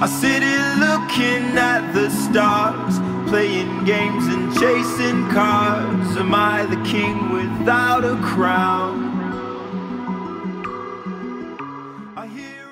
I sit here looking at the stars Playing games and chasing cars Am I the king without a crown? I hear